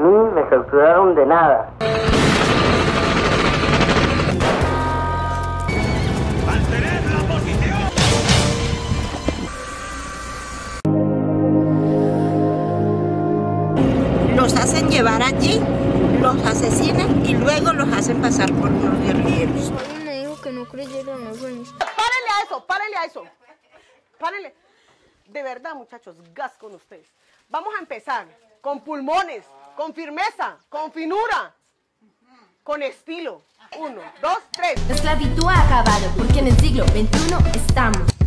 mí me capturaron de nada. Los hacen llevar allí, los asesinan y luego los hacen pasar por unos guerrilleros. Me dijo que no creyera en los sueños. Párenle a eso, párenle a eso. Párenle. De verdad, muchachos, gas con ustedes. Vamos a empezar con pulmones, con firmeza, con finura, con estilo. Uno, dos, tres. La esclavitud ha acabado porque en el siglo XXI estamos.